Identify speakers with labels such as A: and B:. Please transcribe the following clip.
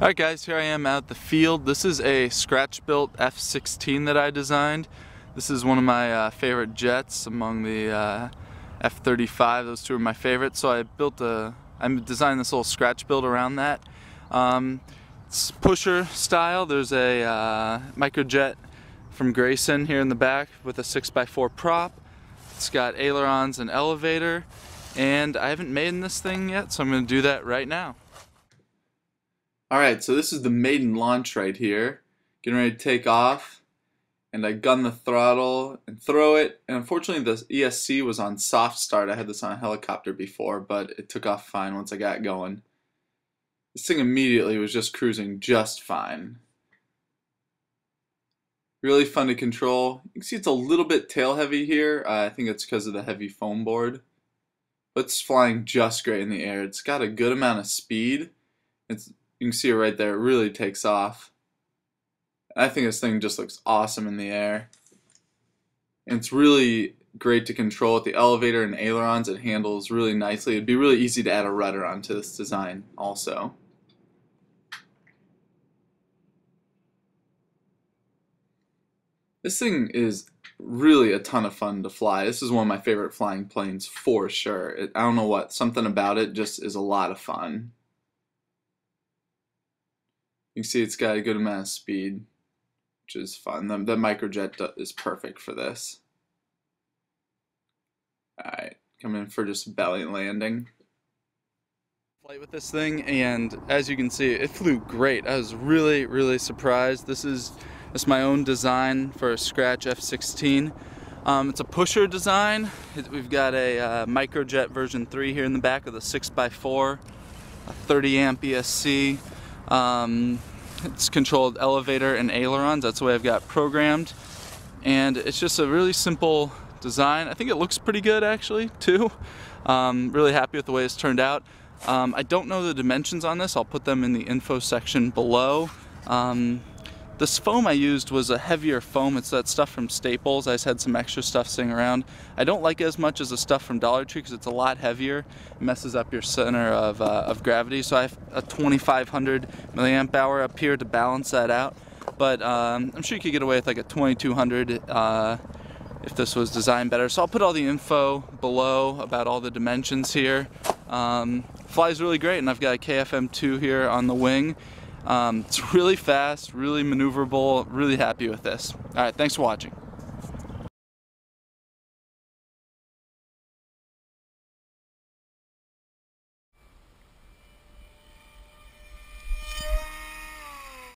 A: Alright guys, here I am out the field. This is a scratch-built F-16 that I designed. This is one of my uh, favorite jets among the uh, F-35. Those two are my favorites. So I built a, I designed this little scratch build around that. Um, it's pusher style. There's a uh, microjet from Grayson here in the back with a 6x4 prop. It's got ailerons and elevator. And I haven't made this thing yet, so I'm going to do that right now. Alright, so this is the maiden launch right here. Getting ready to take off. And I gun the throttle and throw it. And unfortunately the ESC was on soft start. I had this on a helicopter before, but it took off fine once I got going. This thing immediately was just cruising just fine. Really fun to control. You can see it's a little bit tail heavy here. Uh, I think it's because of the heavy foam board. But it's flying just great in the air. It's got a good amount of speed. It's you can see it right there. It really takes off. I think this thing just looks awesome in the air. And it's really great to control with the elevator and ailerons. It handles really nicely. It'd be really easy to add a rudder onto this design also. This thing is really a ton of fun to fly. This is one of my favorite flying planes for sure. It, I don't know what, something about it just is a lot of fun. You can see it's got a good amount of speed, which is fun. The, the microjet is perfect for this. Alright, coming in for just belly landing. Flight with this thing, and as you can see, it flew great. I was really, really surprised. This is just my own design for a Scratch F-16. Um, it's a pusher design. We've got a uh, microjet version 3 here in the back of the 6x4, a 30 amp ESC. Um, it's controlled elevator and ailerons. That's the way I've got programmed. And it's just a really simple design. I think it looks pretty good actually too. Um, really happy with the way it's turned out. Um, I don't know the dimensions on this. I'll put them in the info section below. Um, this foam I used was a heavier foam. It's that stuff from Staples. I just had some extra stuff sitting around. I don't like it as much as the stuff from Dollar Tree because it's a lot heavier. It messes up your center of, uh, of gravity. So I have a 2500 milliamp hour up here to balance that out. But um, I'm sure you could get away with like a 2200 uh, if this was designed better. So I'll put all the info below about all the dimensions here. Um, flies really great and I've got a KFM2 here on the wing. Um, it's really fast, really maneuverable, really happy with this. All right, thanks for watching.